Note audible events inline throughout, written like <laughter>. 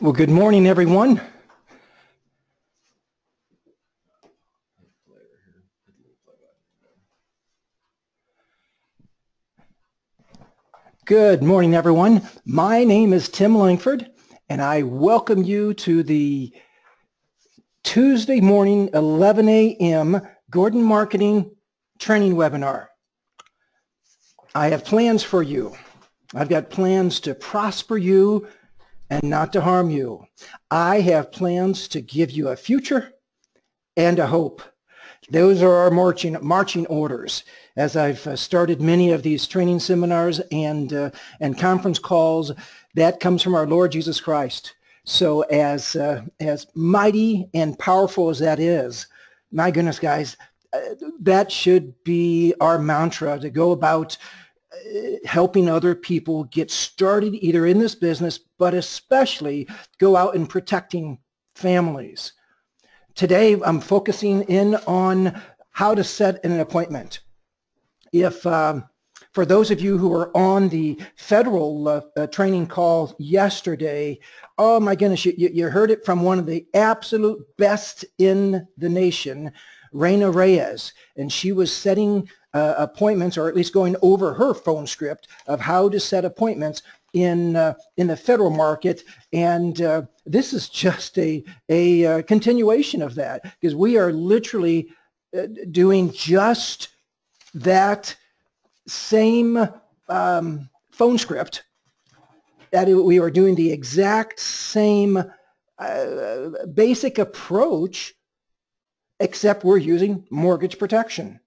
Well, good morning, everyone. Good morning, everyone. My name is Tim Lankford, and I welcome you to the Tuesday morning, 11 a.m. Gordon Marketing Training Webinar. I have plans for you. I've got plans to prosper you and not to harm you. I have plans to give you a future and a hope. Those are our marching, marching orders as I've uh, started many of these training seminars and, uh, and conference calls. That comes from our Lord Jesus Christ. So as, uh, as mighty and powerful as that is, my goodness, guys, uh, that should be our mantra to go about helping other people get started either in this business, but especially go out and protecting families. Today, I'm focusing in on how to set an appointment. If um, for those of you who were on the federal uh, uh, training call yesterday, oh my goodness, you, you heard it from one of the absolute best in the nation, Reina Reyes, and she was setting uh, appointments, or at least going over her phone script of how to set appointments in uh, in the federal market, and uh, this is just a a uh, continuation of that because we are literally uh, doing just that same um, phone script that we are doing the exact same uh, basic approach except we're using mortgage protection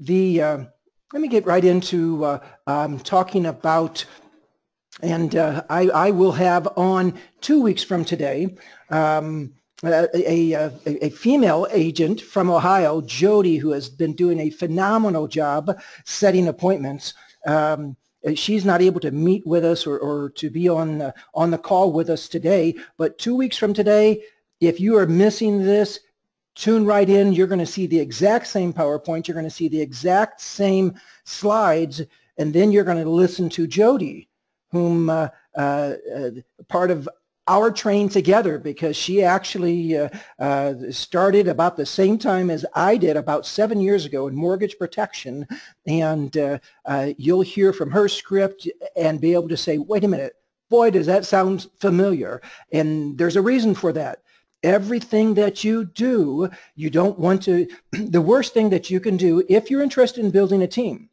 the uh, let me get right into uh, um, talking about, and uh, I, I, will have on two weeks from today um, a, a, a, female agent from Ohio, Jody, who has been doing a phenomenal job setting appointments. Um, she's not able to meet with us or, or to be on uh, on the call with us today, but two weeks from today, if you are missing this, tune right in. You're going to see the exact same PowerPoint. You're going to see the exact same slides. And then you're going to listen to Jody, whom uh, uh, part of our train together because she actually uh, uh, started about the same time as I did about seven years ago in mortgage protection. And uh, you'll hear from her script and be able to say, wait a minute, boy, does that sound familiar. And there's a reason for that everything that you do, you don't want to, <clears throat> the worst thing that you can do if you're interested in building a team,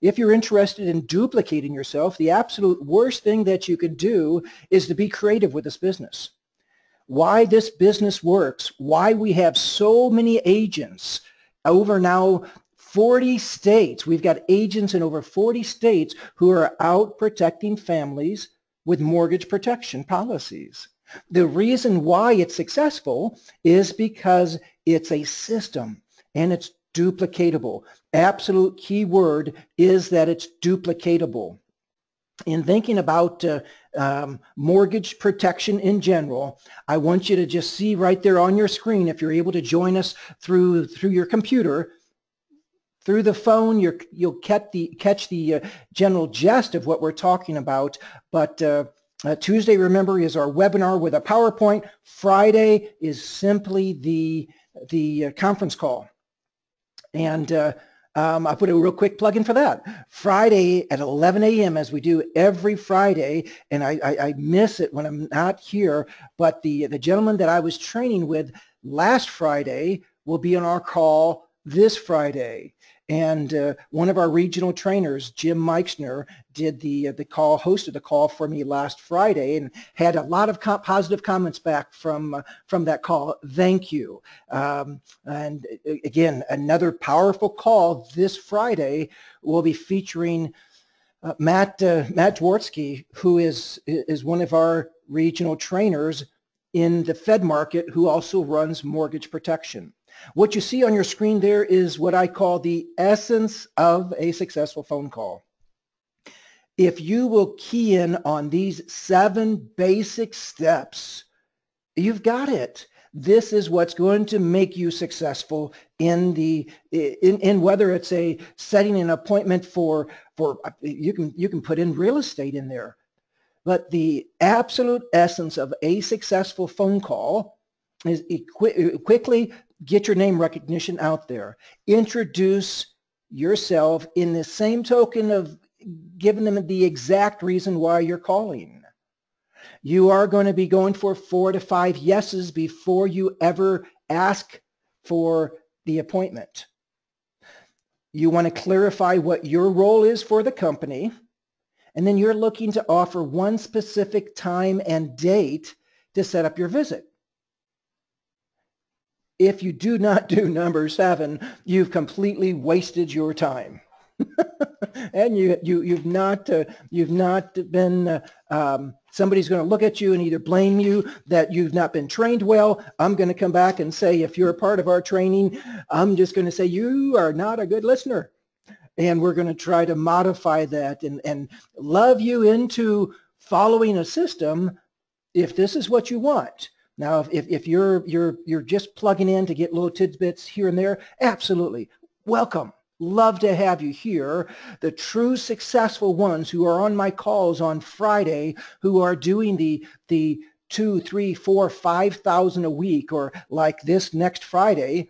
if you're interested in duplicating yourself, the absolute worst thing that you could do is to be creative with this business. Why this business works, why we have so many agents over now 40 states. We've got agents in over 40 states who are out protecting families with mortgage protection policies. The reason why it's successful is because it's a system and it's duplicatable. Absolute key word is that it's duplicatable. In thinking about uh, um, mortgage protection in general, I want you to just see right there on your screen, if you're able to join us through, through your computer, through the phone, you will catch the, catch the uh, general gist of what we're talking about, but uh, uh, Tuesday, remember, is our webinar with a PowerPoint. Friday is simply the, the uh, conference call. And uh, um, I put a real quick plug in for that. Friday at 11 a.m. as we do every Friday, and I, I, I, miss it when I'm not here, but the, the gentleman that I was training with last Friday will be on our call this Friday. And uh, one of our regional trainers, Jim Meixner, did the uh, the call, hosted the call for me last Friday, and had a lot of positive comments back from uh, from that call. Thank you. Um, and uh, again, another powerful call this Friday We'll be featuring uh, Matt uh, Matt Dworsky, who is is one of our regional trainers in the Fed market, who also runs mortgage protection. What you see on your screen there is what I call the essence of a successful phone call. If you will key in on these seven basic steps, you've got it. This is what's going to make you successful in the in, in whether it's a setting an appointment for for you can you can put in real estate in there but the absolute essence of a successful phone call is equi- quickly get your name recognition out there. Introduce yourself in the same token of giving them the exact reason why you're calling. You are going to be going for four to five yeses before you ever ask for the appointment. You want to clarify what your role is for the company, and then you're looking to offer one specific time and date to set up your visit. If you do not do number seven, you've completely wasted your time. <laughs> and you, you, you've not, uh, you've not been, uh, um, somebody's going to look at you and either blame you that you've not been trained well. I'm going to come back and say, if you're a part of our training, I'm just going to say you are not a good listener. And we're going to try to modify that and, and love you into following a system if this is what you want. Now, if, if you're, you're, you're just plugging in to get little tidbits here and there, absolutely. Welcome. Love to have you here. The true successful ones who are on my calls on Friday, who are doing the, the two, three, four, five thousand a week, or like this next Friday,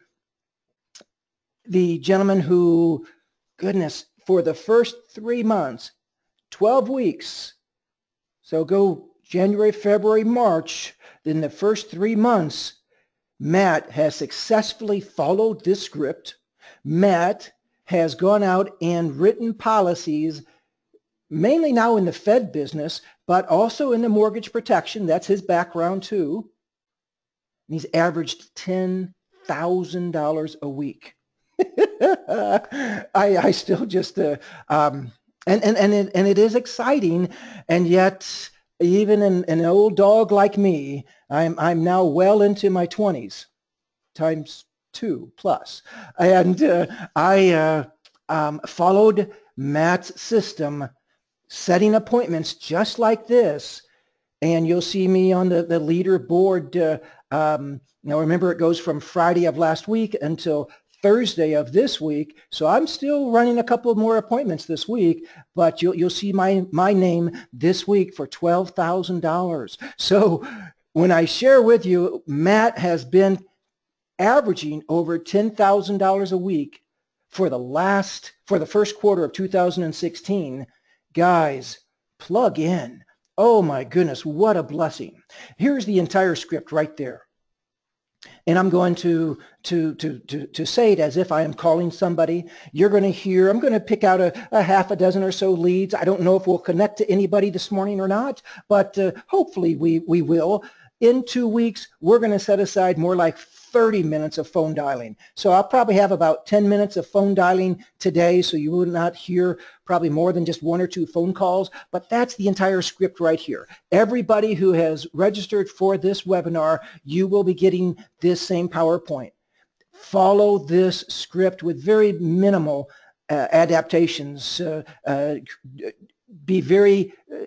the gentleman who, goodness, for the first three months, 12 weeks, so go January, February, March, in the first three months, Matt has successfully followed this script. Matt has gone out and written policies, mainly now in the Fed business, but also in the mortgage protection. That's his background too. And he's averaged $10,000 a week. <laughs> I, I still just, uh, um, and, and, and, it, and it is exciting. And yet even in, an old dog like me, I'm, I'm now well into my 20s, times two plus. And uh, I uh, um, followed Matt's system, setting appointments just like this. And you'll see me on the, the leaderboard. Uh, um, now remember, it goes from Friday of last week until Thursday of this week. So I'm still running a couple more appointments this week, but you'll, you'll see my, my name this week for $12,000. So when I share with you, Matt has been averaging over $10,000 a week for the last, for the first quarter of 2016. Guys, plug in. Oh my goodness, what a blessing. Here's the entire script right there and I'm going to, to, to, to, to say it as if I am calling somebody. You're going to hear, I'm going to pick out a, a half a dozen or so leads. I don't know if we'll connect to anybody this morning or not, but uh, hopefully we, we will. In two weeks, we're going to set aside more like 30 minutes of phone dialing. So I'll probably have about 10 minutes of phone dialing today, so you will not hear probably more than just one or two phone calls, but that's the entire script right here. Everybody who has registered for this webinar, you will be getting this same PowerPoint. Follow this script with very minimal uh, adaptations. Uh, uh, be very uh,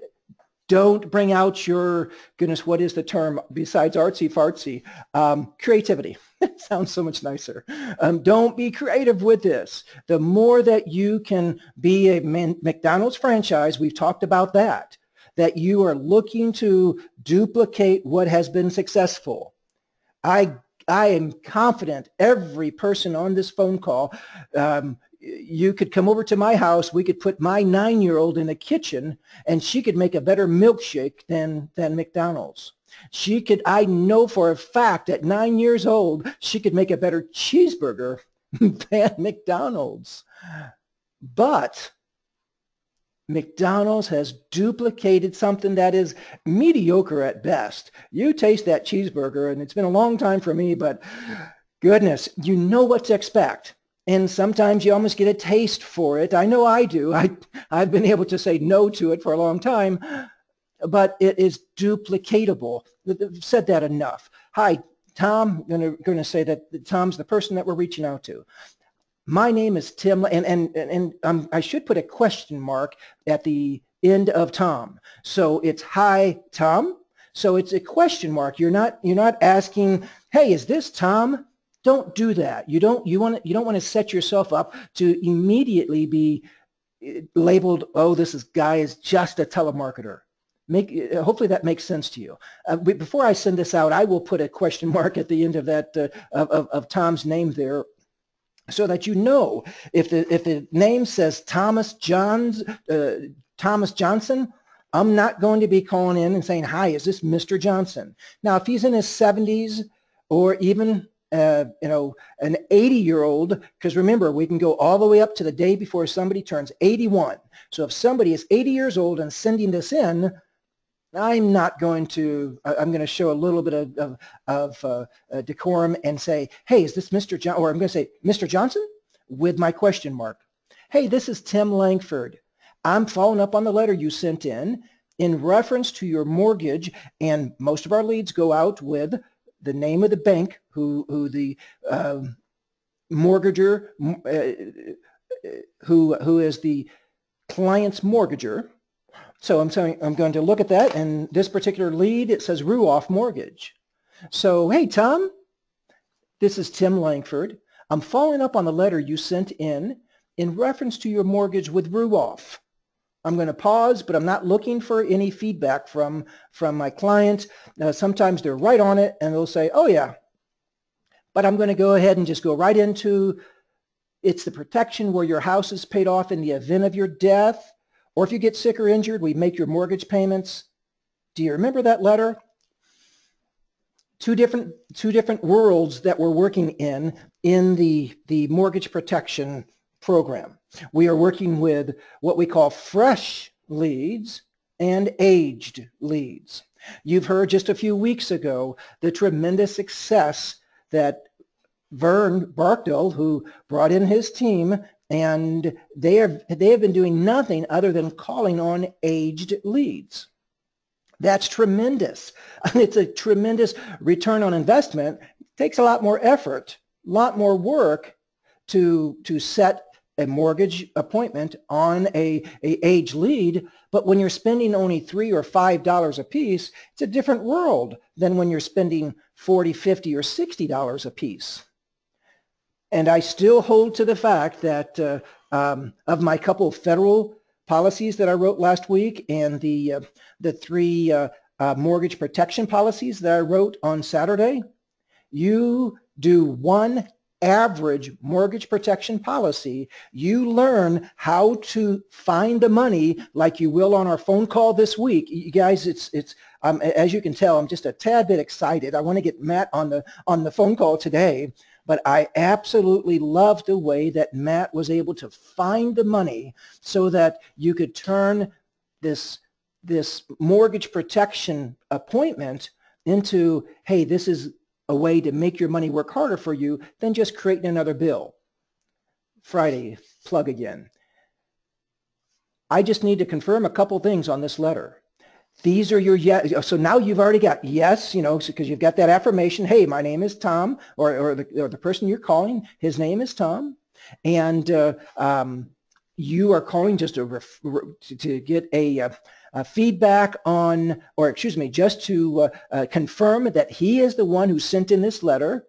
don't bring out your, goodness, what is the term besides artsy fartsy? Um, creativity. <laughs> it sounds so much nicer. Um, don't be creative with this. The more that you can be a McDonald's franchise, we've talked about that, that you are looking to duplicate what has been successful. I I am confident every person on this phone call um, you could come over to my house. We could put my nine-year-old in the kitchen, and she could make a better milkshake than than McDonald's. She could. I know for a fact at nine years old, she could make a better cheeseburger <laughs> than McDonald's. But McDonald's has duplicated something that is mediocre at best. You taste that cheeseburger, and it's been a long time for me, but goodness, you know what to expect and sometimes you almost get a taste for it. I know I do. <laughs> I, I've been able to say no to it for a long time, but it is duplicatable. I've said that enough. Hi, Tom. I'm going to say that Tom's the person that we're reaching out to. My name is Tim, and, and, and um, I should put a question mark at the end of Tom. So it's hi, Tom. So it's a question mark. You're not, you're not asking, hey, is this Tom? Don't do that. You don't you want you don't want to set yourself up to immediately be eh, labeled, oh, this is, guy is just a telemarketer. Make, uh, hopefully that makes sense to you. Uh, before I send this out, I will put a question mark at the end of that uh, of, of Tom's name there so that you know if the if the name says Thomas Johns uh, Thomas Johnson, I'm not going to be calling in and saying, "Hi, is this Mr. Johnson?" Now, if he's in his 70s or even uh, you know an 80 year old, because remember we can go all the way up to the day before somebody turns 81. So if somebody is 80 years old and sending this in, I'm not going to, I'm going to show a little bit of, of, of uh, uh, decorum and say, hey, is this Mr. John, or I'm going to say, Mr. Johnson? With my question mark. Hey, this is Tim Lankford. I'm following up on the letter you sent in in reference to your mortgage, and most of our leads go out with the name of the bank who, who the um, mortgager, uh, who, who is the client's mortgager, so I'm, saying, I'm going to look at that, and this particular lead, it says Ruoff Mortgage. So, hey, Tom, this is Tim Lankford. I'm following up on the letter you sent in in reference to your mortgage with Ruoff. I'm going to pause, but I'm not looking for any feedback from, from my client. Uh, sometimes they're right on it, and they'll say, oh, yeah. But I'm going to go ahead and just go right into it's the protection where your house is paid off in the event of your death or if you get sick or injured, we make your mortgage payments. Do you remember that letter? Two different, two different worlds that we're working in in the, the mortgage protection program. We are working with what we call fresh leads and aged leads. You've heard just a few weeks ago the tremendous success that Vern Barkdale, who brought in his team and they have, they have been doing nothing other than calling on aged leads. That's tremendous. <laughs> It's a tremendous return on investment. It takes a lot more effort, a lot more work to, to set a mortgage appointment on a, a age lead, but when you're spending only three or five dollars a piece, it's a different world than when you're spending 40, 50, or 60 dollars a piece. And I still hold to the fact that uh, um, of my couple of federal policies that I wrote last week and the, uh, the three uh, uh, mortgage protection policies that I wrote on Saturday, you do one average mortgage protection policy, you learn how to find the money like you will on our phone call this week. You guys, it's, it's, um, as you can tell, I'm just a tad bit excited. I want to get Matt on the, on the phone call today but I absolutely love the way that Matt was able to find the money so that you could turn this, this mortgage protection appointment into, hey, this is a way to make your money work harder for you than just creating another bill. Friday, plug again. I just need to confirm a couple things on this letter. These are your yes. So now you've already got yes, you know, because you've got that affirmation. Hey, my name is Tom, or, or, the, or the person you're calling, his name is Tom. And uh, um, you are calling just to, to, get a, a, uh, feedback on, or excuse me, just to uh, uh, confirm that he is the one who sent in this letter.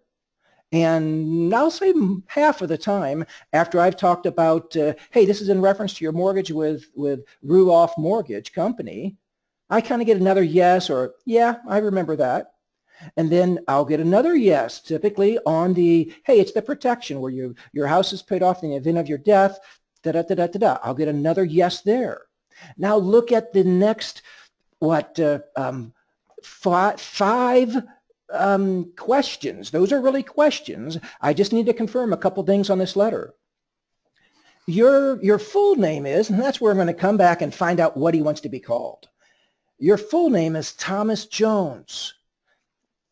And I'll say half of the time after I've talked about, uh, hey, this is in reference to your mortgage with, with Ruoff Mortgage Company. I kind of get another yes or yeah, I remember that. And then I'll get another yes, typically on the, hey, it's the protection where you, your house is paid off in the event of your death, da da da da da da. I'll get another yes there. Now look at the next, what, uh, um, five, five um, questions. Those are really questions. I just need to confirm a couple things on this letter. Your, your full name is, and that's where I'm going to come back and find out what he wants to be called. Your full name is Thomas Jones.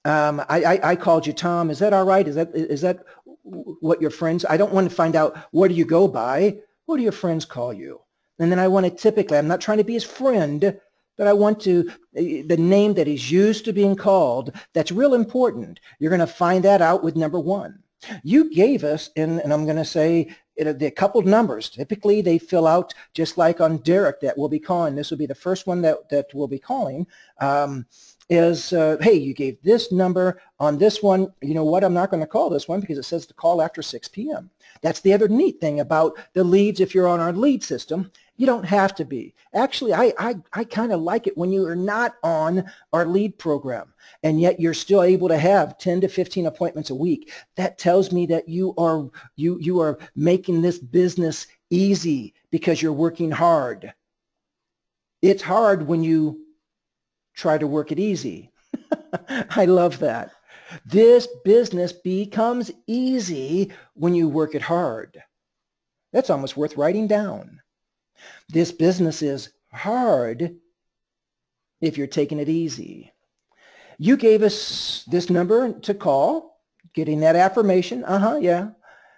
Um, I, I, I, called you Tom. Is that all right? Is that is that what your friends? I don't want to find out what do you go by. What do your friends call you? And then I want to typically. I'm not trying to be his friend, but I want to the name that he's used to being called. That's real important. You're going to find that out with number one. You gave us, and, and I'm going to say it, the coupled numbers. Typically, they fill out just like on Derek that we'll be calling. This will be the first one that, that we'll be calling. Um, is, uh, hey, you gave this number on this one. You know what? I'm not going to call this one because it says to call after 6 p.m. That's the other neat thing about the leads if you're on our lead system You don't have to be. Actually, I, I, I kind of like it when you are not on our lead program and yet you're still able to have 10 to 15 appointments a week. That tells me that you are, you, you are making this business easy because you're working hard. It's hard when you try to work it easy. <laughs> I love that. This business becomes easy when you work it hard. That's almost worth writing down. This business is hard if you're taking it easy. You gave us this number to call, getting that affirmation. Uh-huh, yeah.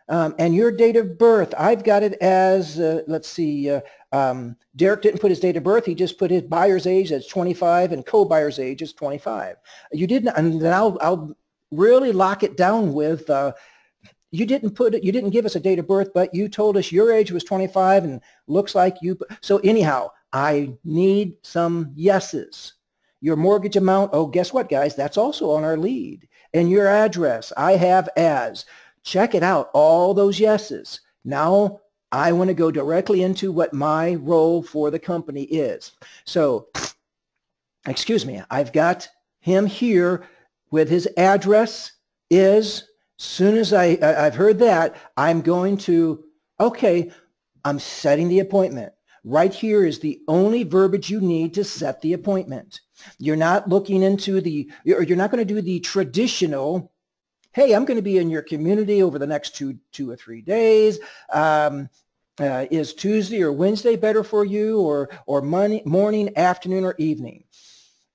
Um, and your date of birth, I've got it as, uh, let's see, uh, um, Derek didn't put his date of birth. He just put his buyer's age as 25 and co-buyer's age as 25. You didn't, and then I'll, I'll really lock it down with, uh, you didn't put it, you didn't give us a date of birth, but you told us your age was 25 and looks like you, so anyhow, I need some yeses. Your mortgage amount, oh, guess what, guys? That's also on our lead. And your address, I have as. Check it out, all those yeses. Now I want to go directly into what my role for the company is. So, excuse me, I've got him here with his address is soon as I, I've heard that, I'm going to, okay, I'm setting the appointment. Right here is the only verbiage you need to set the appointment. You're not looking into the, or you're not going to do the traditional, hey, I'm going to be in your community over the next two, two or three days. Um, uh, is Tuesday or Wednesday better for you or, or money, morning, afternoon, or evening?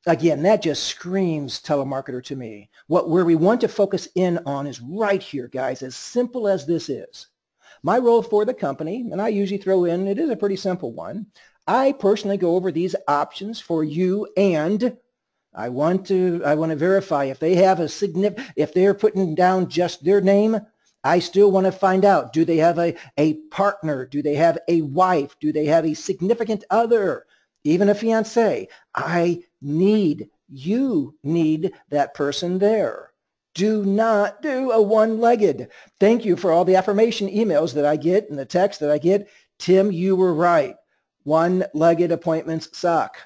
Again, that just screams telemarketer to me. What where we want to focus in on is right here, guys, as simple as this is. My role for the company, and I usually throw in, it is a pretty simple one. I personally go over these options for you and I want to I want to verify if they have a significant if they're putting down just their name, I still want to find out do they have a, a partner? Do they have a wife? Do they have a significant other? Even a fiance? I need, you need that person there. Do not do a one-legged. Thank you for all the affirmation emails that I get and the text that I get. Tim, you were right. One-legged appointments suck.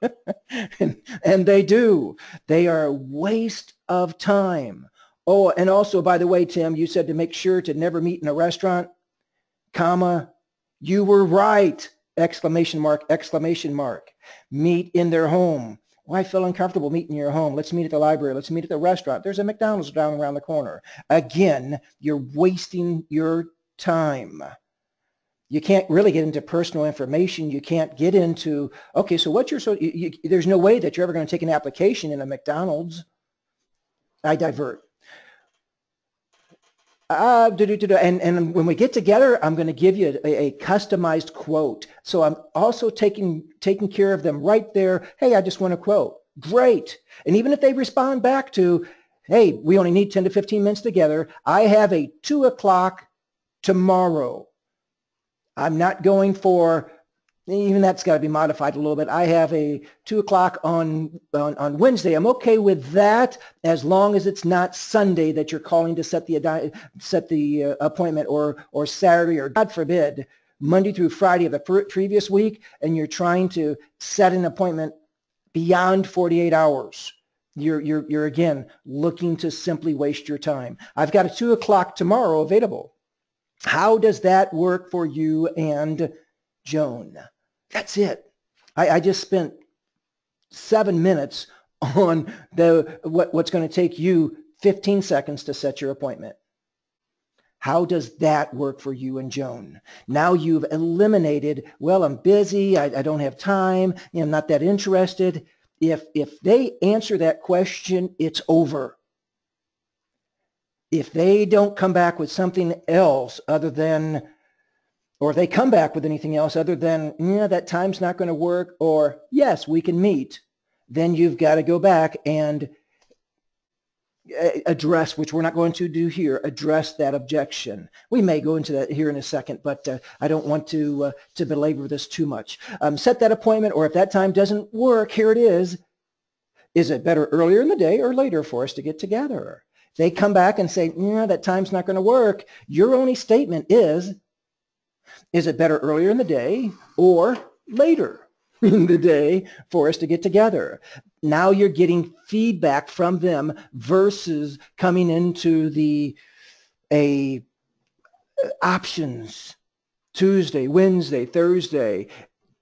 <laughs> and, and they do. They are a waste of time. Oh, and also, by the way, Tim, you said to make sure to never meet in a restaurant, comma, you were right, exclamation mark, exclamation mark meet in their home. Why feel uncomfortable meeting in your home. Let's meet at the library. Let's meet at the restaurant. There's a McDonald's down around the corner. Again, you're wasting your time. You can't really get into personal information. You can't get into, okay, so what's your, so you, you, there's no way that you're ever going to take an application in a McDonald's. I divert uh, and, and when we get together, I'm going to give you a, a, customized quote. So I'm also taking, taking care of them right there. Hey, I just want a quote. Great. And even if they respond back to, hey, we only need 10 to 15 minutes together, I have a 2 o'clock tomorrow. I'm not going for even that's got to be modified a little bit. I have a two o'clock on, on, on Wednesday. I'm okay with that as long as it's not Sunday that you're calling to set the set the uh, appointment or or Saturday or God forbid Monday through Friday of the previous week, and you're trying to set an appointment beyond 48 hours. You're you're you're again looking to simply waste your time. I've got a two o'clock tomorrow available. How does that work for you and Joan? That's it. I, I just spent seven minutes on the what, what's going to take you 15 seconds to set your appointment. How does that work for you and Joan? Now you've eliminated, well, I'm busy, I, I don't have time, I'm not that interested. If, if they answer that question, it's over. If they don't come back with something else other than or if they come back with anything else other than, yeah, that time's not going to work, or yes, we can meet, then you've got to go back and uh, address, which we're not going to do here, address that objection. We may go into that here in a second, but uh, I don't want to uh, to belabor this too much. Um, set that appointment, or if that time doesn't work, here it is. Is it better earlier in the day or later for us to get together? They come back and say, yeah, that time's not going to work. Your only statement is, Is it better earlier in the day or later <laughs> in the day for us to get together? Now you're getting feedback from them versus coming into the a options Tuesday, Wednesday, Thursday,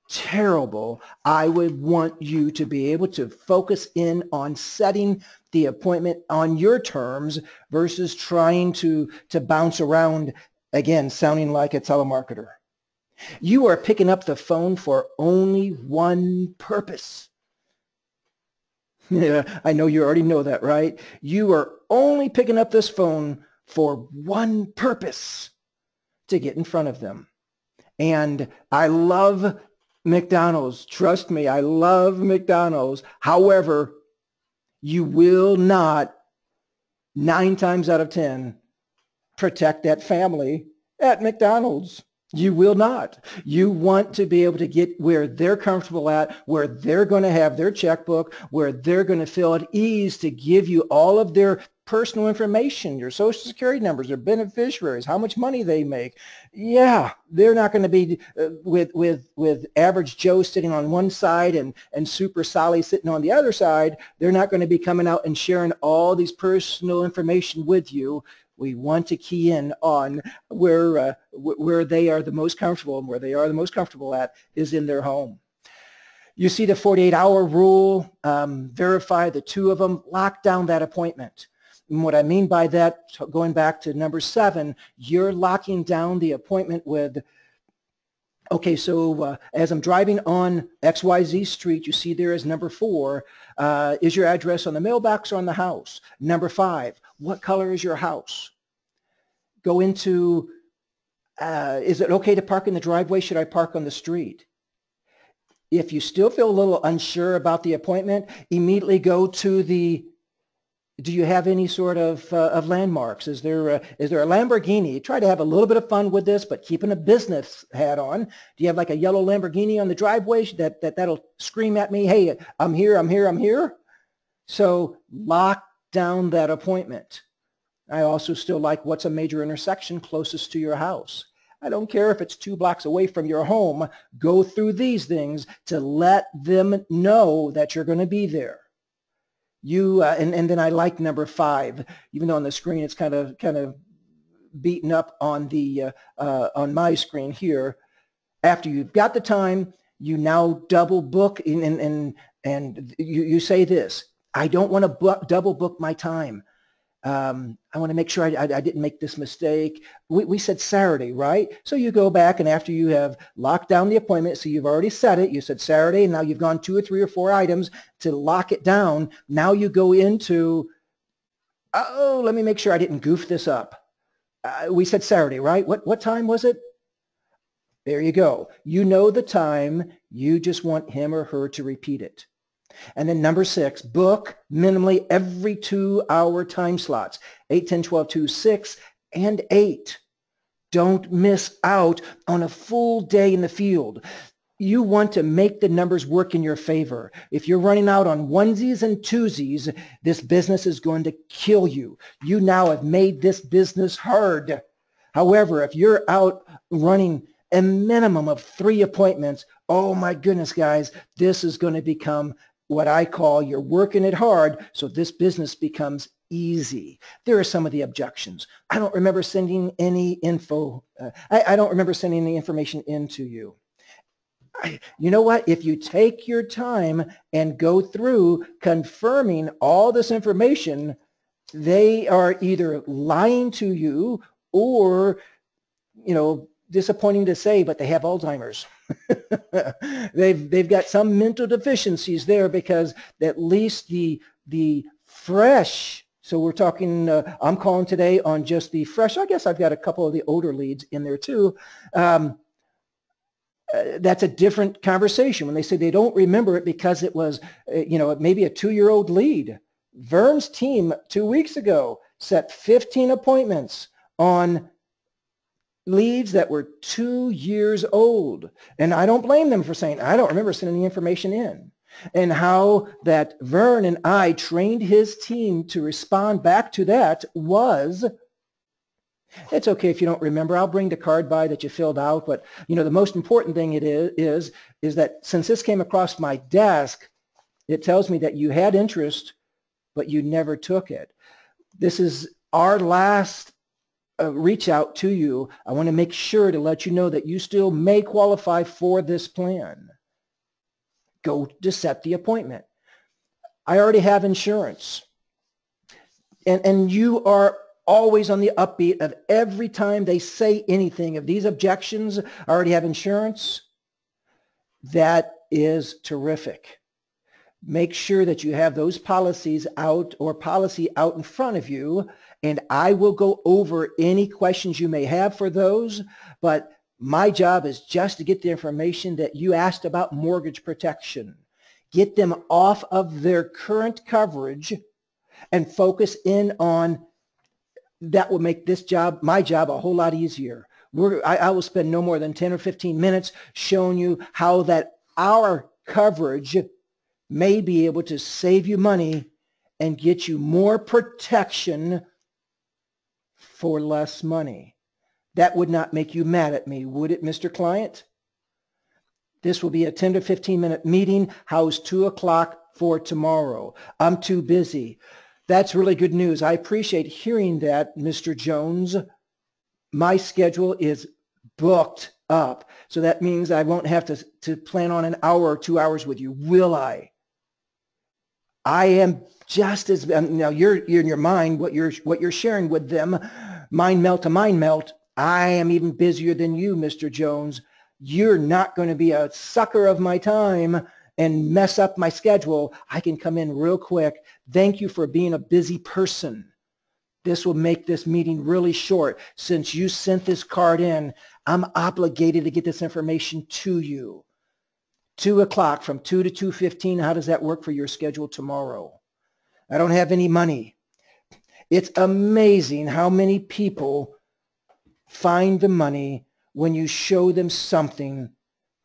terrible. I would want you to be able to focus in on setting the appointment on your terms versus trying to, to bounce around, again, sounding like a telemarketer. You are picking up the phone for only one purpose. <laughs> Yeah, I know you already know that, right? You are only picking up this phone for one purpose, to get in front of them. And I love McDonald's. Trust me, I love McDonald's. However, you will not, nine times out of 10, protect that family at McDonald's. You will not. You want to be able to get where they're comfortable at, where they're going to have their checkbook, where they're going to feel at ease to give you all of their personal information, your social security numbers, their beneficiaries, how much money they make. Yeah, they're not going to be uh, with with with average Joe sitting on one side and and Super Sally sitting on the other side. They're not going to be coming out and sharing all these personal information with you we want to key in on where, uh, where they are the most comfortable and where they are the most comfortable at is in their home. You see the 48-hour rule, um, verify the two of them, lock down that appointment. And what I mean by that, going back to number seven, you're locking down the appointment with Okay, so uh, as I'm driving on XYZ Street, you see there is number four. Uh, is your address on the mailbox or on the house? Number five, what color is your house? Go into, uh, is it okay to park in the driveway? Should I park on the street? If you still feel a little unsure about the appointment, immediately go to the do you have any sort of, uh, of landmarks? Is there, a, is there a Lamborghini? Try to have a little bit of fun with this, but keeping a business hat on. Do you have like a yellow Lamborghini on the driveway that, that, that'll scream at me, hey, I'm here, I'm here, I'm here? So lock down that appointment. I also still like what's a major intersection closest to your house. I don't care if it's two blocks away from your home. Go through these things to let them know that you're going to be there you uh, and and then I like number five, even though on the screen it's kind of kind of beaten up on the uh, uh, on my screen here. After you've got the time, you now double book and and and, and you, you say this. I don't want to book, double book my time. Um, I want to make sure I, I, I, didn't make this mistake. We, we said Saturday, right? So you go back and after you have locked down the appointment, so you've already set it, you said Saturday, and now you've gone two or three or four items to lock it down. Now you go into, oh, let me make sure I didn't goof this up. Uh, we said Saturday, right? What, what time was it? There you go. You know the time. You just want him or her to repeat it. And then number six, book minimally every two hour time slots, 8, 10, 12, 2, 6, and 8. Don't miss out on a full day in the field. You want to make the numbers work in your favor. If you're running out on onesies and twosies, this business is going to kill you. You now have made this business hard. However, if you're out running a minimum of three appointments, oh my goodness, guys, this is going to become what I call you're working it hard so this business becomes easy. There are some of the objections. I don't remember sending any info. Uh, I, I, don't remember sending any information in to you. I, you know what? If you take your time and go through confirming all this information, they are either lying to you or, you know, disappointing to say, but they have Alzheimer's. <laughs> they've they've got some mental deficiencies there because at least the the fresh so we're talking uh, i'm calling today on just the fresh i guess i've got a couple of the older leads in there too. Um, uh, that's a different conversation. When they say they don't remember it because it was uh, you know maybe a two-year-old lead. Vern's team two weeks ago set 15 appointments on leads that were two years old. And I don't blame them for saying, I don't remember sending the information in. And how that Vern and I trained his team to respond back to that was It's okay if you don't remember. I'll bring the card by that you filled out. But, you know, the most important thing it is, is, is that since this came across my desk, it tells me that you had interest, but you never took it. This is our last uh, reach out to you. I want to make sure to let you know that you still may qualify for this plan. Go to set the appointment. I already have insurance. And, and you are always on the upbeat of every time they say anything. If these objections I already have insurance, that is terrific. Make sure that you have those policies out or policy out in front of you, and I will go over any questions you may have for those, but my job is just to get the information that you asked about mortgage protection. Get them off of their current coverage and focus in on that will make this job, my job, a whole lot easier. I, I will spend no more than 10 or 15 minutes showing you how that our coverage may be able to save you money and get you more protection for less money. That would not make you mad at me, would it, Mr. Client? This will be a 10 to 15 minute meeting. How's 2 o'clock for tomorrow? I'm too busy. That's really good news. I appreciate hearing that, Mr. Jones. My schedule is booked up. So that means I won't have to, to plan on an hour or two hours with you, will I? I am just as now you're, you're in your mind what you're what you're sharing with them mind melt to mind melt i am even busier than you mr jones you're not going to be a sucker of my time and mess up my schedule, I can come in real quick. Thank you for being a busy person. This will make this meeting really short. Since you sent this card in, I'm obligated to get this information to you. 2 o'clock from 2 to 2.15, how does that work for your schedule tomorrow? I don't have any money. It's amazing how many people find the money when you show them something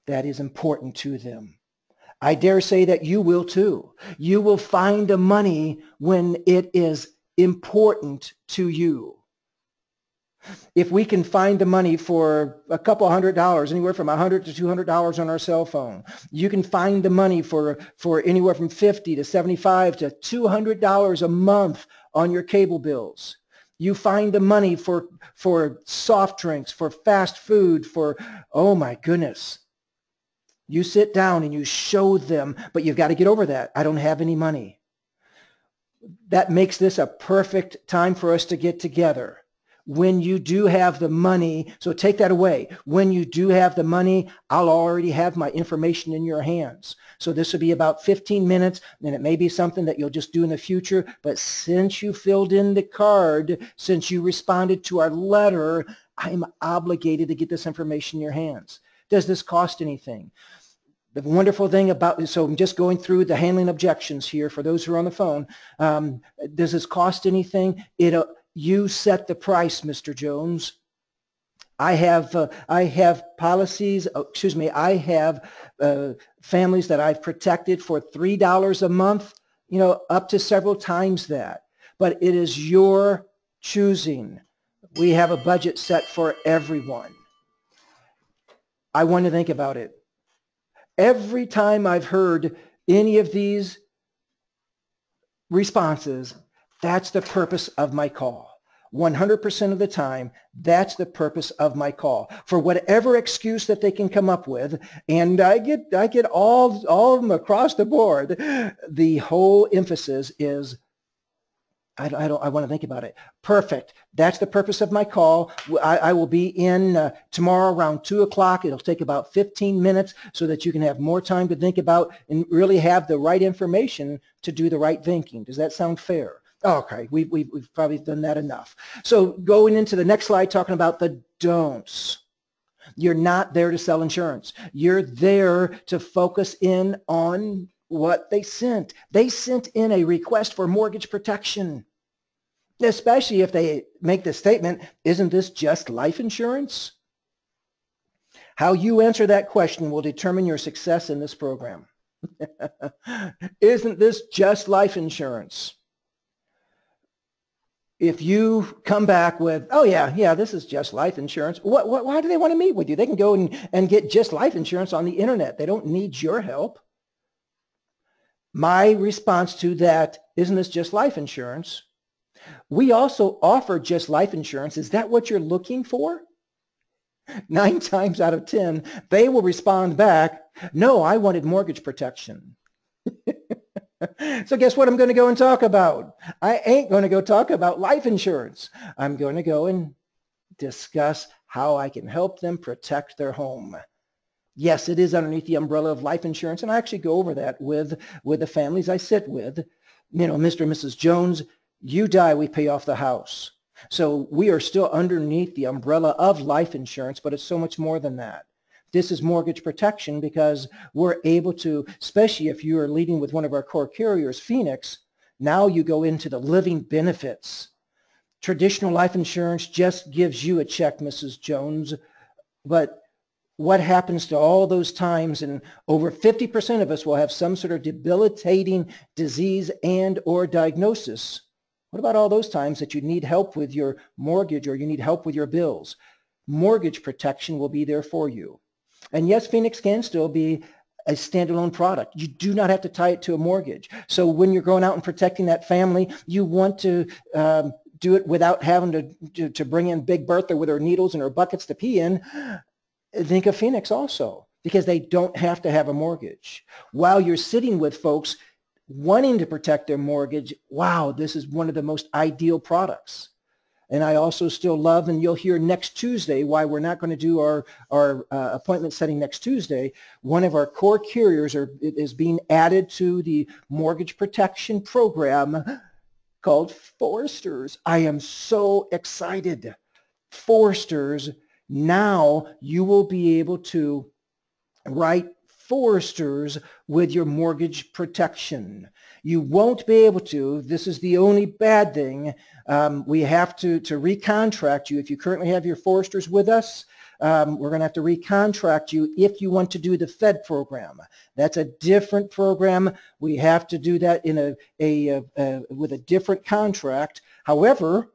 that is important to them. I dare say that you will too. You will find the money when it is important to you. If we can find the money for a couple hundred dollars, anywhere from a hundred to two hundred dollars on our cell phone, you can find the money for for anywhere from fifty to seventy-five to two hundred dollars a month on your cable bills. You find the money for for soft drinks, for fast food, for oh my goodness, you sit down and you show them, but you've got to get over that. I don't have any money. That makes this a perfect time for us to get together. When you do have the money, so take that away. When you do have the money, I'll already have my information in your hands. So this will be about 15 minutes, and it may be something that you'll just do in the future. But since you filled in the card, since you responded to our letter, I'm obligated to get this information in your hands. Does this cost anything? the wonderful thing about, so I'm just going through the handling objections here for those who are on the phone. Um, does this cost anything? It, uh, you set the price, Mr. Jones. I have, uh, I have policies, oh, excuse me, I have uh, families that I've protected for $3 a month, you know, up to several times that. But it is your choosing. We have a budget set for everyone. I want to think about it. Every time I've heard any of these responses, that's the purpose of my call. 100% of the time, that's the purpose of my call. For whatever excuse that they can come up with, and I get, I get all, all of them across the board, the whole emphasis is I, I don't. I want to think about it. Perfect. That's the purpose of my call. I, I will be in uh, tomorrow around two o'clock. It'll take about 15 minutes so that you can have more time to think about and really have the right information to do the right thinking. Does that sound fair? Okay, we, we, we've probably done that enough. So going into the next slide, talking about the don'ts. You're not there to sell insurance. You're there to focus in on what they sent. They sent in a request for mortgage protection especially if they make the statement, isn't this just life insurance? How you answer that question will determine your success in this program. <laughs> isn't this just life insurance? If you come back with, oh yeah, yeah, this is just life insurance, what, what, why do they want to meet with you? They can go and, and get just life insurance on the internet. They don't need your help. My response to that, isn't this just life insurance? We also offer just life insurance. Is that what you're looking for? Nine <laughs> times out of 10, they will respond back, no, I wanted mortgage protection. <laughs> so guess what I'm going to go and talk about? I ain't going to go talk about life insurance. I'm going to go and discuss how I can help them protect their home. Yes, it is underneath the umbrella of life insurance, and I actually go over that with, with the families I sit with. You know, Mr. and Mrs. Jones, you die, we pay off the house. So we are still underneath the umbrella of life insurance, but it's so much more than that. This is mortgage protection because we're able to, especially if you are leading with one of our core carriers, Phoenix, now you go into the living benefits. Traditional life insurance just gives you a check, Mrs. Jones, but what happens to all those times and over 50% of us will have some sort of debilitating disease and or diagnosis. What about all those times that you need help with your mortgage or you need help with your bills? Mortgage protection will be there for you. And yes, Phoenix can still be a standalone product. You do not have to tie it to a mortgage. So when you're going out and protecting that family, you want to um, do it without having to, to, to bring in Big Bertha with her needles and her buckets to pee in. Think of Phoenix also because they don't have to have a mortgage. While you're sitting with folks wanting to protect their mortgage, wow, this is one of the most ideal products. And I also still love, and you'll hear next Tuesday why we're not going to do our, our uh, appointment setting next Tuesday. One of our core carriers are, is being added to the mortgage protection program called Foresters. I am so excited. Foresters, now you will be able to write foresters with your mortgage protection. You won't be able to. This is the only bad thing. Um, we have to, to recontract you. If you currently have your foresters with us, um, we're going to have to recontract you if you want to do the Fed program. That's a different program. We have to do that in a, a, a, a with a different contract. However,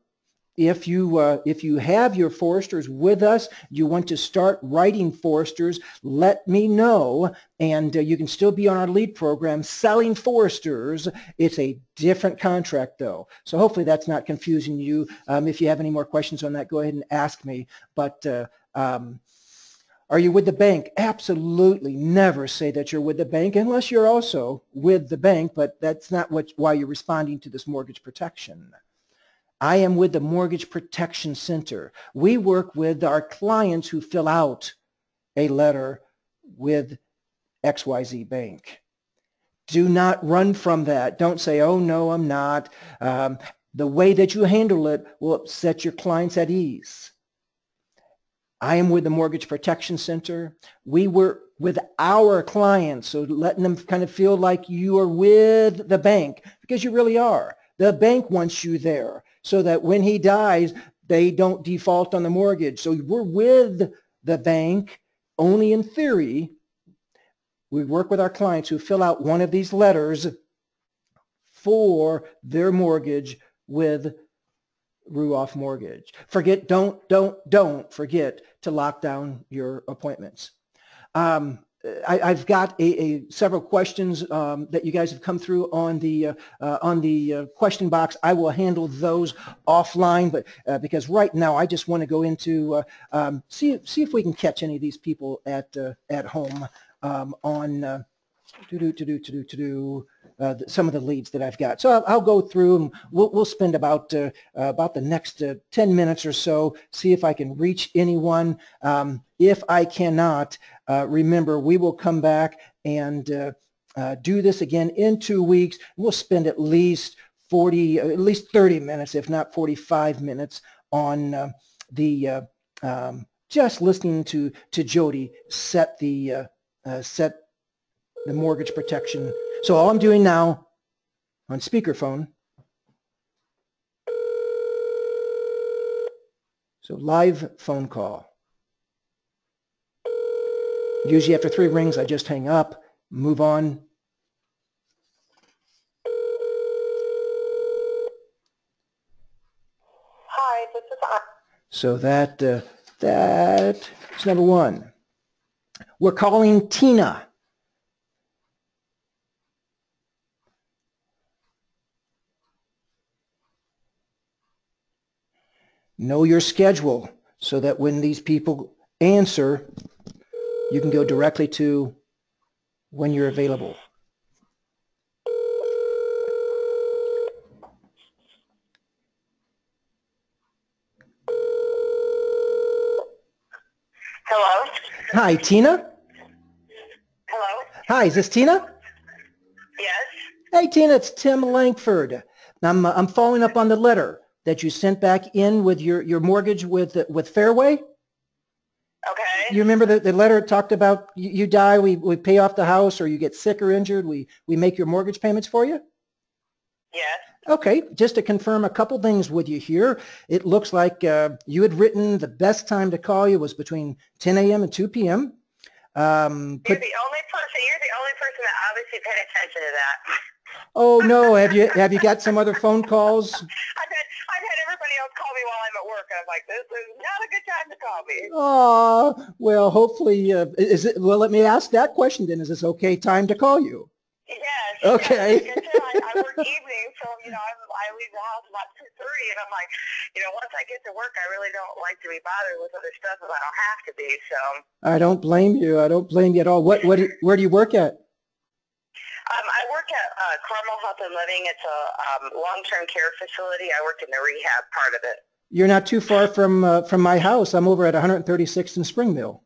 if you uh, if you have your foresters with us, you want to start writing foresters, let me know. And uh, you can still be on our lead program selling foresters. It's a different contract though. So hopefully that's not confusing you. Um, if you have any more questions on that, go ahead and ask me. But uh, um, are you with the bank? Absolutely never say that you're with the bank unless you're also with the bank, but that's not what, why you're responding to this mortgage protection. I am with the Mortgage Protection Center. We work with our clients who fill out a letter with XYZ Bank. Do not run from that. Don't say, oh, no, I'm not. Um, the way that you handle it will set your clients at ease. I am with the Mortgage Protection Center. We work with our clients, so letting them kind of feel like you are with the bank because you really are. The bank wants you there so that when he dies, they don't default on the mortgage. So we're with the bank only in theory. We work with our clients who fill out one of these letters for their mortgage with Ruoff Mortgage. Forget, don't, don't, don't forget to lock down your appointments. Um, I, have got a, a, several questions um, that you guys have come through on the uh, uh, on the uh, question box. I will handle those offline, but uh, because right now I just want to go into uh, um, see see if we can catch any of these people at uh, at home um, on to do to do to do to do uh, some of the leads that I've got. So I'll, I'll go through and we'll, we'll spend about uh, about the next uh, 10 minutes or so, see if I can reach anyone. Um, if I cannot, uh, remember, we will come back and uh, do this again in two weeks. We'll spend at least 40, at least 30 minutes, if not 45 minutes on the um, just listening to to Jody set the set the mortgage protection. So all I'm doing now on speakerphone, so live phone call. Usually after three rings, I just hang up, move on. Hi, this is on. So that, uh, that is number one. We're calling Tina. Know your schedule so that when these people answer, you can go directly to when you're available. Hello? Hi, Tina? Hello? Hi, is this Tina? Yes? Hey, Tina, it's Tim Lankford. I'm, uh, I'm following up on the letter that you sent back in with your, your mortgage with, with Fairway. Okay. You remember the, the letter talked about you, you die, we, we pay off the house, or you get sick or injured, we, we make your mortgage payments for you? Yes. Okay, just to confirm a couple things with you here. It looks like uh, you had written the best time to call you was between 10 a.m. and 2 p.m. Um, You're the only person, you're the only person that obviously paid attention to that. oh no, have you have you got some other phone calls? <laughs> I've had, I've had everybody else call me while I'm at work, and I'm like, this is not a good time to call me. Oh, well, hopefully, uh, is it? Well, let me ask that question then. Is this okay time to call you? Yes. Okay. Yes. Like I, I, work evenings, so, you know, I'm, I leave the house about 2.30, and I'm like, you know, once I get to work, I really don't like to be bothered with other stuff if I don't have to be, so. I don't blame you. I don't blame you at all. What what where do you work at? Um, I work at uh, Carmel Health and Living. It's a um, long-term care facility. I work in the rehab part of it. You're not too far from uh, from my house. I'm over at 136th and Springmill.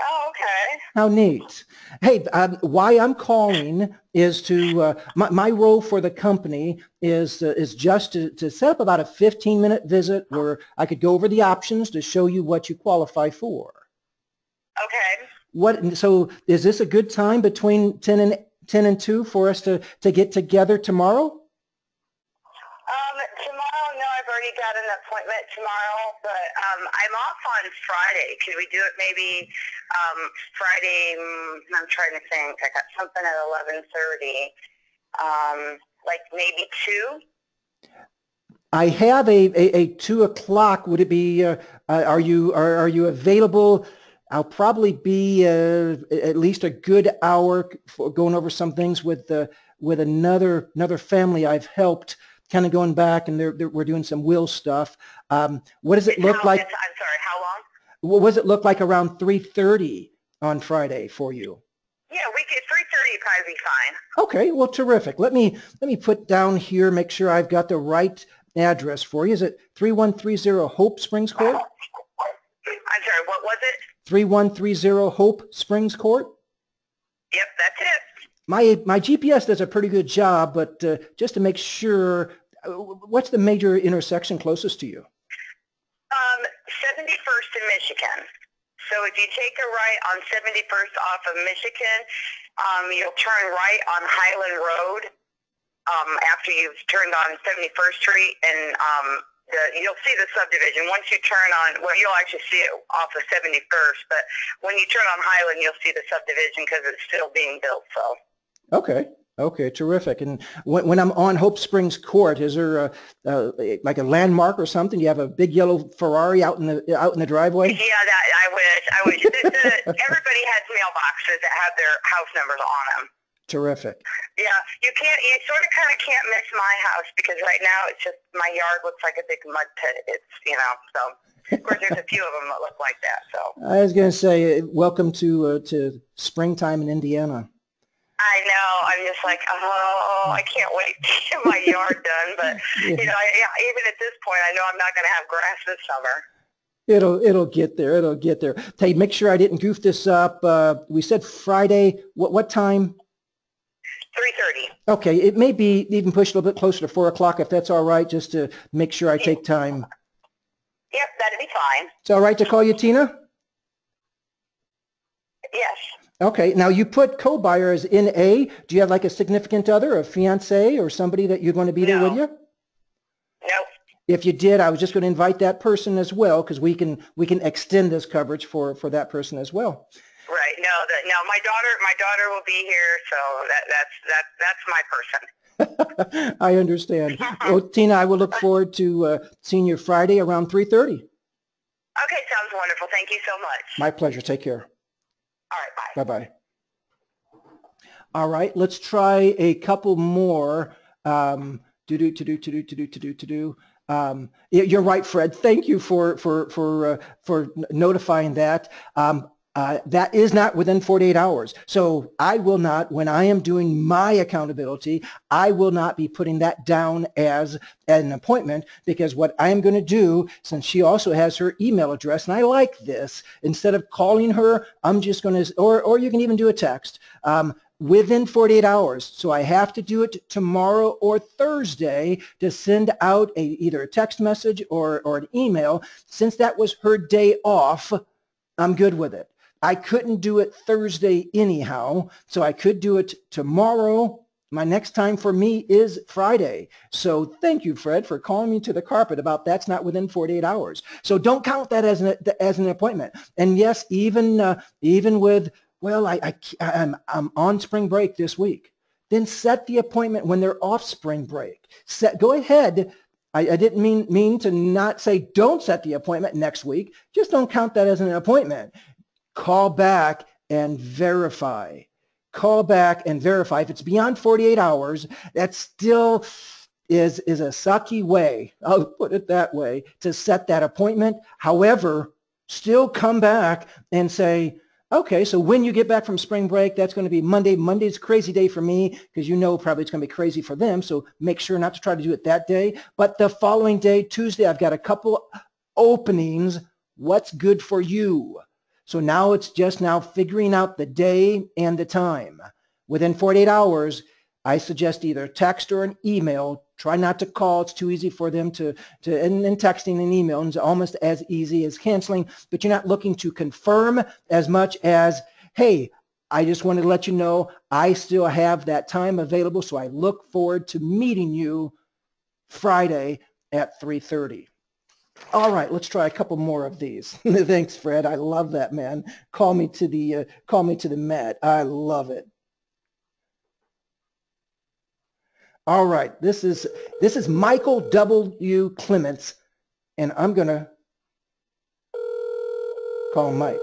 Oh, okay. How neat. Hey, um, why I'm calling is to, uh, my, my role for the company is, uh, is just to, to set up about a 15 minute visit where I could go over the options to show you what you qualify for. Okay. What, so is this a good time between 10 and 10 and 2 for us to, to get together tomorrow? Um, tomorrow, no, I've already got an appointment tomorrow, but um, I'm off on Friday. Could we do it maybe um, Friday? mm, I'm trying to think. I got something at 11:30. Um, like maybe two. I have a, a, a 2 o'clock. Would it be, uh, uh, are you, are, are you available? I'll probably be uh, at least a good hour for going over some things with uh, with another another family I've helped, kind of going back, and they're, they're, we're doing some will stuff. Um, what does it look How- like? I'm sorry. How long? What does it look like around 3:30 on Friday for you? Yeah, we could 3:30 would probably be fine. Okay, well, terrific. Let me let me put down here, make sure I've got the right address for you. Is it 3130 Hope Springs Court? <laughs> I'm sorry. What was it? 3130 Hope Springs Court? Yep, that's it. My my GPS does a pretty good job, but uh, just to make sure, uh, what's the major intersection closest to you? Um, 71st in Michigan. So if you take a right on 71st off of Michigan, um, you'll turn right on Highland Road um, after you've turned on 71st Street, and um, the, you'll see the subdivision. Once you turn on, well, you'll actually see it off of 71st, but when you turn on Highland, you'll see the subdivision because it's still being built. So. Okay, okay, terrific. And when, when I'm on Hope Springs Court, is there a, uh, like a landmark or something? You have a big yellow Ferrari out in the out in the driveway? Yeah, that I wish. I wish. the, the, <laughs> everybody has mailboxes that have their house numbers on them. Terrific. Yeah, you can't. You sort of kind of can't miss my house because right now it's just my yard looks like a big mud pit. It's you know so. Of course, there's a few of them that look like that. So I was going to say, uh, welcome to uh, to springtime in Indiana. I know. I'm just like, oh, I can't wait to <laughs> get my yard done. But you know, I, yeah, even at this point, I know I'm not going to have grass this summer. It'll it'll get there. It'll get there. Hey, make sure I didn't goof this up. Uh, we said Friday. What what time? Three thirty. Okay, it may be even pushed a little bit closer to four o'clock if that's all right, just to make sure I take time. Yep, that'd be fine. It's all right to call you Tina? Yes. Okay, now you put co-buyer as in A. Do you have like a significant other, a fiance, or somebody that you're going to be there with you? No. If you did, I was just going to invite that person as well because we can we can extend this coverage for for that person as well. Right. No. The, no. My daughter. My daughter will be here. So that that's that that's my person. <laughs> I understand. Well, Tina, I will look forward to uh, seeing you Friday around 3:30. Okay, sounds wonderful. Thank you so much. My pleasure. Take care. All right, bye. Bye-bye. All right, let's try a couple more. Um, to do, to do, to do, to do, to do, to do. Um, you're right, Fred. Thank you for for for uh, for notifying that. Um, uh, that is not within 48 hours. So I will not, when I am doing my accountability, I will not be putting that down as an appointment because what I am going to do, since she also has her email address, and I like this, instead of calling her, I'm just going to, or, or you can even do a text. Um, within 48 hours. So I have to do it tomorrow or Thursday to send out a, either a text message or, or an email. Since that was her day off, I'm good with it. I couldn't do it Thursday anyhow, so I could do it tomorrow. My next time for me is Friday. So thank you, Fred, for calling me to the carpet about that's not within 48 hours. So don't count that as an, as an appointment. And yes, even, uh, even with, well, I, I, I'm, I'm on spring break this week. Then set the appointment when they're off spring break. Set, go ahead. I, I didn't mean, mean to not say don't set the appointment next week. Just don't count that as an appointment call back and verify. Call back and verify. If it's beyond 48 hours, that still is, is a sucky way, I'll put it that way, to set that appointment. However, still come back and say, okay, so when you get back from spring break, that's going to be Monday. Monday's crazy day for me because you know probably it's going to be crazy for them. So make sure not to try to do it that day. But the following day, Tuesday, I've got a couple openings. What's good for you? So now it's just now figuring out the day and the time. Within 48 hours, I suggest either text or an email. Try not to call. It's too easy for them to, to and, and texting and email is almost as easy as canceling, but you're not looking to confirm as much as, hey, I just wanted to let you know I still have that time available, so I look forward to meeting you Friday at 3.30. All right, let's try a couple more of these. <laughs> Thanks, Fred. I love that, man. Call me to the uh, call me to the mat. I love it. All right, this is this is Michael W. Clements, and I'm gonna call Mike.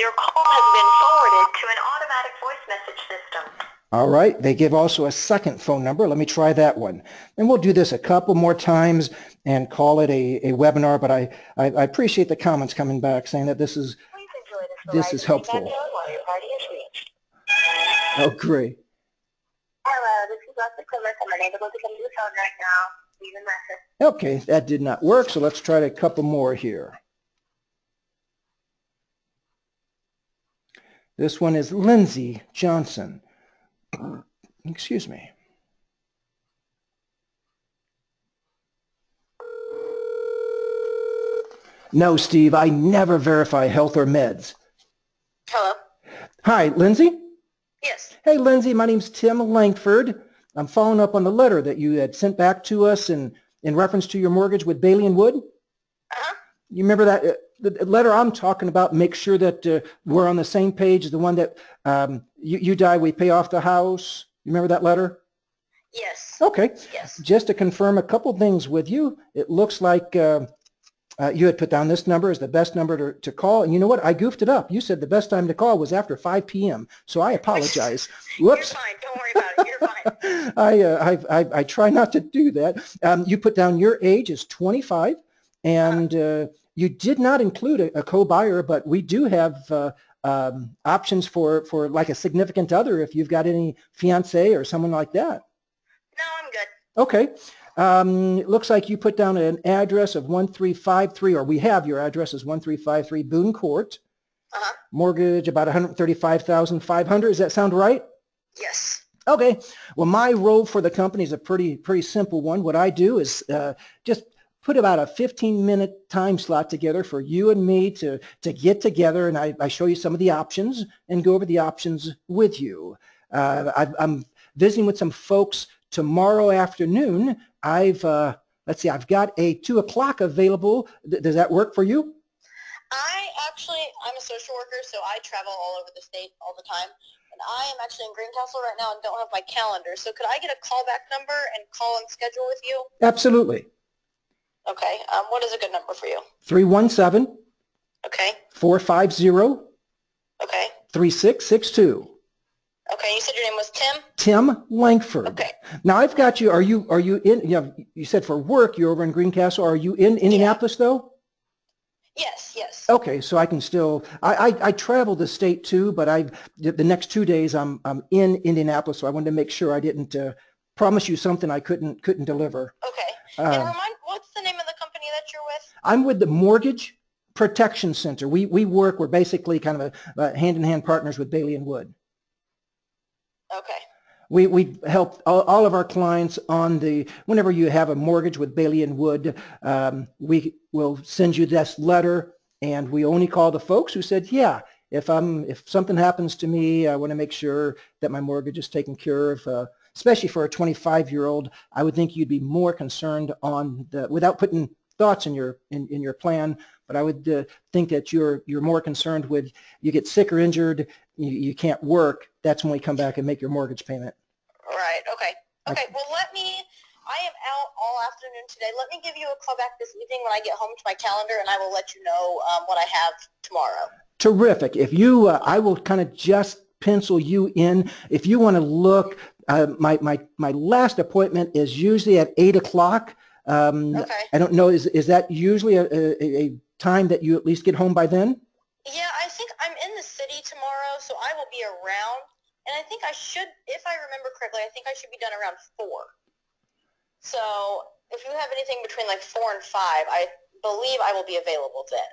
Your call has been forwarded to an automatic voice message system. All right, they give also a second phone number. Let me try that one. And we'll do this a couple more times and call it a, a webinar, but I, I, I appreciate the comments coming back saying that this is, this This is helpful. hang on While your party is reached. oh, great. Hello, this is Leslie Clements. I'm unable to come to the phone right now. Leave a message. Okay, that did not work, so let's try a couple more here. This one is Lindsay Johnson. Excuse me. No, Steve, I never verify health or meds. Hello? Hi, Lindsay? Yes. Hey, Lindsay, my name's Tim Lankford. I'm following up on the letter that you had sent back to us in, in reference to your mortgage with Bailey and Wood. Uh-huh. You remember that? uh, The letter I'm talking about, make sure that uh, we're on the same page, the one that um, you, you die, we pay off the house. You remember that letter? Yes. Okay. Yes. Just to confirm a couple things with you, it looks like uh, uh, you had put down this number as the best number to, to call. And you know what? I goofed it up. You said the best time to call was after 5 p.m. So I apologize. <laughs> Whoops. You're fine. Don't worry about it. You're fine. <laughs> I, uh, I, I, I try not to do that. Um, you put down your age is 25 and uh, you did not include a, a co-buyer, but we do have uh, um, options for, for like a significant other if you've got any fiance or someone like that. No, I'm good. Okay. Um, it looks like you put down an address of 1353, or we have your address as 1353 Boone Court. Uh-huh. Mortgage about 135,500. Does that sound right? Yes. Okay. Well, my role for the company is a pretty pretty simple one. What I do is uh, just put about a 15 minute time slot together for you and me to, to get together and I, I show you some of the options and go over the options with you. Uh, I, I'm visiting with some folks tomorrow afternoon. I've, uh, let's see, I've got a two o'clock available. Th- does that work for you? I actually, I'm a social worker, so I travel all over the state all the time. And I am actually in Greencastle right now and don't have my calendar. So could I get a callback number and call and schedule with you? Absolutely. Okay. Um, what is a good number for you? 317 Okay. 450 Okay. 3662. Okay. You said your name was Tim? Tim Lankford. Okay. Now I've got you. Are you are you in? You, know, you said for work you're over in Greencastle. Are you in Indianapolis though? Yes. Yes. Okay, so I can still. I I, I travel the state too, but I the the next two days I'm I'm in Indianapolis, so I wanted to make sure I didn't uh, promise you something I couldn't couldn't deliver. Okay. And Uh, remind, what's the name of the company that you're with? I'm with the Mortgage Protection Center. We we work. We're basically kind of a, a hand-in-hand partners with Bailey and Wood. Okay. We we help all, all of our clients on the whenever you have a mortgage with Bailey and Wood, um, we will send you this letter, and we only call the folks who said, yeah, if I'm if something happens to me, I want to make sure that my mortgage is taken care of. Uh, especially for a 25 year old, I would think you'd be more concerned on the without putting thoughts in your in, in your plan. But I would uh, think that you're you're more concerned with you get sick or injured, you, you can't work. That's when we come back and make your mortgage payment. Right. Okay. Okay. Well, let me. I am out all afternoon today. Let me give you a call back this evening when I get home to my calendar, and I will let you know um, what I have tomorrow. Terrific. If you, uh, I will kind of just pencil you in. If you want to look, uh, my, my, my last appointment is usually at 8 o'clock. Um, Okay. I don't know, is, is that usually a, a, a time that you at least get home by then? Yeah, I think I'm in the city tomorrow, so I will be around. And I think I should, if I remember correctly, I think I should be done around four. So if you have anything between like four and five, I believe I will be available then.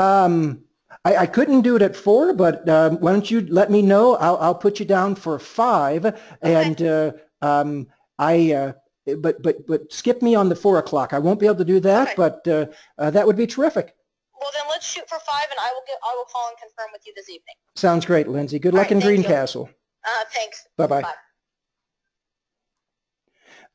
Um, I, I couldn't do it at 4, but um, why don't you let me know? I'll, I'll put you down for 5. And uh, um, I, uh, but, but, but skip me on the 4 o'clock. I won't be able to do that, Okay. but uh, uh, that would be terrific. Well, then let's shoot for five, and I will get. I will call and confirm with you this evening. Sounds great, Lindsay. Good All luck right, in. Greencastle. Uh, thanks. Bye-bye. Bye.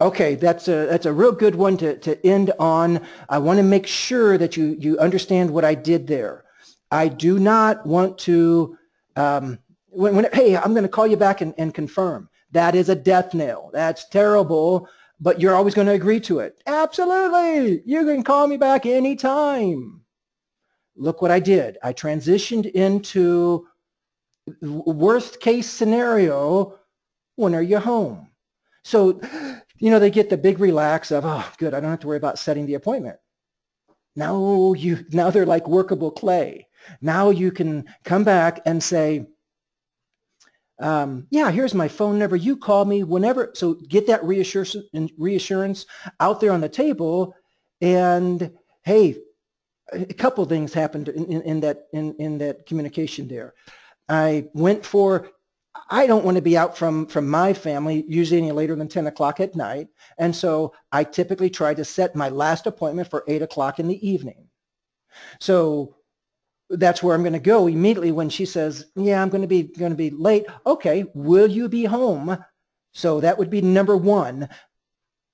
Okay, that's a, that's a real good one to, to end on. I want to make sure that you, you understand what I did there. I do not want to, um, when, when, hey, I'm going to call you back and, and confirm. That is a death knell. That's terrible, but you're always going to agree to it. Absolutely. You can call me back anytime. Look what I did. I transitioned into worst case scenario. When are you home? So, you know, they get the big relax of, oh, good, I don't have to worry about setting the appointment. Now you, now they're like workable clay. Now you can come back and say, um, yeah, here's my phone number. You call me whenever. So get that reassurance, reassurance out there on the table. And hey, a couple things happened in, in, in that in, in that communication there. I went for I don't want to be out from from my family usually any later than 10 o'clock at night. And so I typically try to set my last appointment for 8 o'clock in the evening. So that's where I'm going to go immediately when she says, yeah, I'm going to be going to be late. Okay, will you be home? So that would be number one.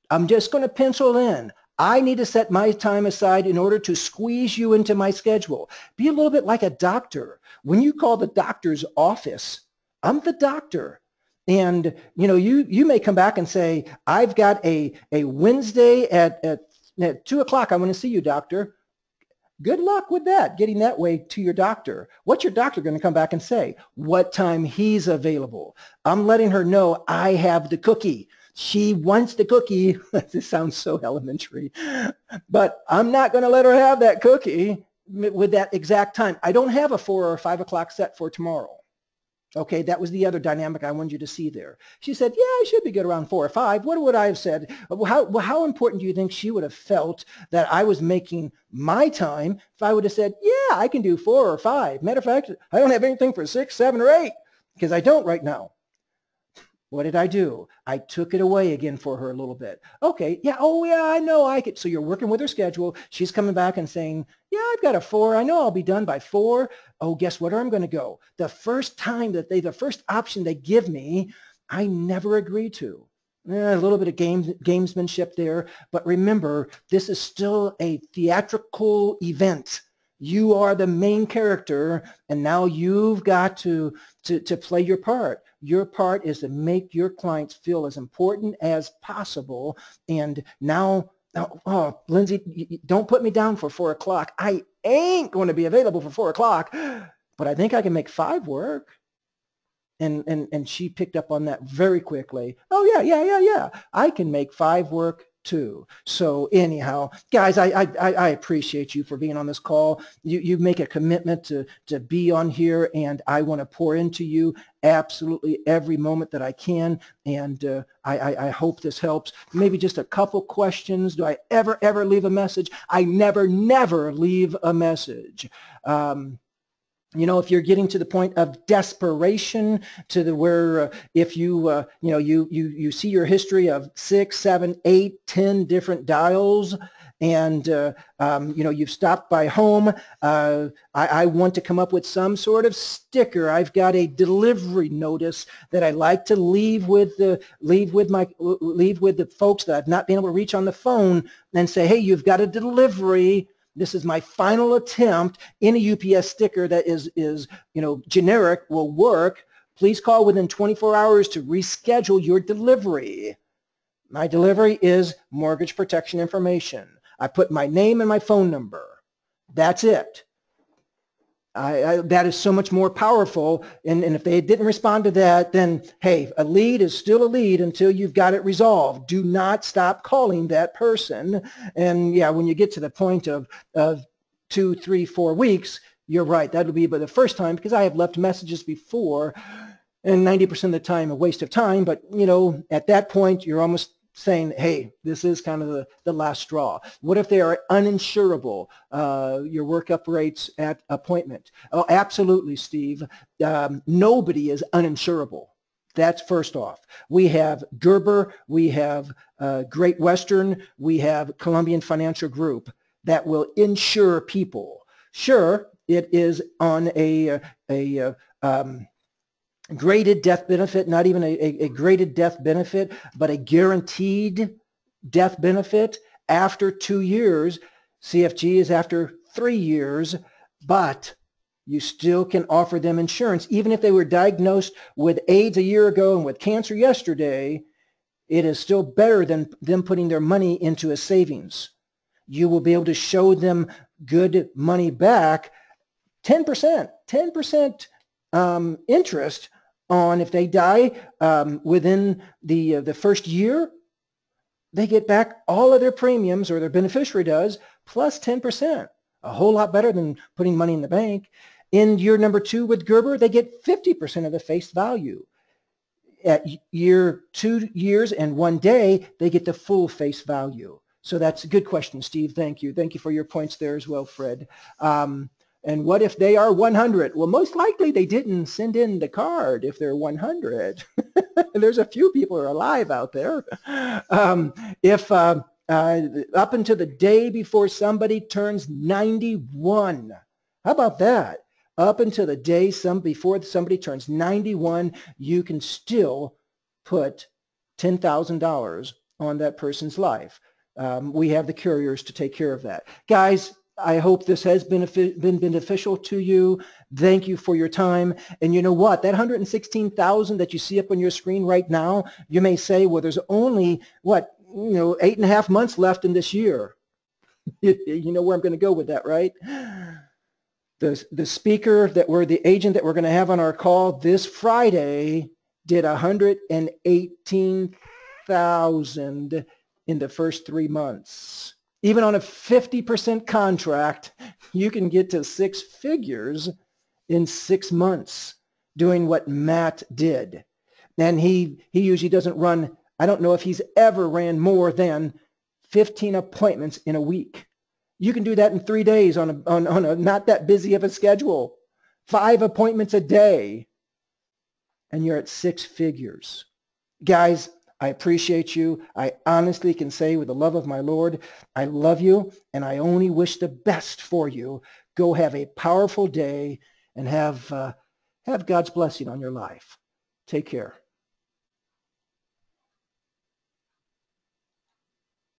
I'm just going to pencil in. I need to set my time aside in order to squeeze you into my schedule. Be a little bit like a doctor. When you call the doctor's office, I'm the doctor. And you know, you you may come back and say, I've got a a Wednesday at at, at two o'clock. I want to see you, doctor. Good luck with that, getting that way to your doctor. What's your doctor going to come back and say? What time he's available. I'm letting her know I have the cookie. She wants the cookie. <laughs> this sounds so elementary, but I'm not going to let her have that cookie with that exact time. I don't have a four or five o'clock set for tomorrow. Okay, that was the other dynamic I wanted you to see there. She said, yeah, I should be good around four or five. What would I have said? How, how important do you think she would have felt that I was making my time if I would have said, yeah, I can do four or five. Matter of fact, I don't have anything for six, seven, or eight because I don't right now. What did I do? I took it away again for her a little bit. Okay, yeah, oh yeah, I know I could. So you're working with her schedule. She's coming back and saying, yeah, I've got a four. I know I'll be done by four. Oh, guess what? I'm going to go. The first time that they, the first option they give me, I never agree to. Eh, a little bit of game, gamesmanship there. But remember, this is still a theatrical event. You are the main character, and now you've got to, to, to play your part. Your part is to make your clients feel as important as possible. And now, oh, Lindsay, don't put me down for four o'clock. I ain't going to be available for four o'clock, but I think I can make five work and and and she picked up on that very quickly. Oh yeah, yeah, yeah, yeah. I can make five work too. So anyhow, guys, I, I, I appreciate you for being on this call. You, you make a commitment to, to be on here and I want to pour into you absolutely every moment that I can. And uh, I, I, I hope this helps. Maybe just a couple questions. Do I ever, ever leave a message? I never, never leave a message. Um, you know, if you're getting to the point of desperation to the where uh, if you, uh, you know, you, you, you see your history of six, seven, eight, ten different dials and, uh, um, you know, you've stopped by home. Uh, I, I, want to come up with some sort of sticker. I've got a delivery notice that I like to leave with the, leave with my, leave with the folks that I've not been able to reach on the phone and say, hey, you've got a delivery this is my final attempt. Any UPS sticker that is, is you know, generic will work. Please call within 24 hours to reschedule your delivery. My delivery is mortgage protection information. I put my name and my phone number. That's it. I, I, that is so much more powerful. And, and if they didn't respond to that, then hey, a lead is still a lead until you've got it resolved. Do not stop calling that person. And yeah, when you get to the point of, of two, three, four weeks, you're right. That'll be but the first time because I have left messages before and 90% of the time a waste of time. But, you know, at that point, you're almost saying, hey, this is kind of the, the last straw. What if they are uninsurable, uh, your workup rates at appointment? Oh, absolutely, Steve. Um, nobody is uninsurable. That's first off. We have Gerber, we have uh, Great Western, we have Columbian Financial Group that will insure people. Sure, it is on a, a, a um, graded death benefit, not even a, a, graded death benefit, but a guaranteed death benefit after two years. CFG is after three years, but you still can offer them insurance. Even if they were diagnosed with AIDS a year ago and with cancer yesterday, it is still better than them putting their money into a savings. You will be able to show them good money back, 10%, 10% um, interest on if they die um, within the, uh, the first year, they get back all of their premiums, or their beneficiary does, plus 10%. A whole lot better than putting money in the bank. In year number two with Gerber, they get 50% of the face value. At year two years and one day, they get the full face value. So that's a good question, Steve. Thank you. Thank you for your points there as well, Fred. Um, and what if they are 100? Well, most likely they didn't send in the card if they're 100. <laughs> There's a few people who are alive out there. Um, if uh, uh, up until the day before somebody turns 91, how about that? Up until the day some before somebody turns 91, you can still put $10,000 on that person's life. Um, we have the couriers to take care of that. Guys, I hope this has been, been beneficial to you. Thank you for your time. And you know what? That 116,000 that you see up on your screen right now, you may say, well, there's only, what, you know, eight and a half months left in this year. <laughs> you know where I'm going to go with that, right? The, the speaker that we're, the agent that we're going to have on our call this Friday did 118,000 in the first three months. Even on a 50% contract, you can get to six figures in six months doing what Matt did. And he, he usually doesn't run, I don't know if he's ever ran more than 15 appointments in a week. You can do that in three days on a, on, on a not that busy of a schedule. Five appointments a day, and you're at six figures. guys, I appreciate you. I honestly can say with the love of my Lord, I love you and I only wish the best for you. Go have a powerful day and have, uh, have God's blessing on your life. Take care.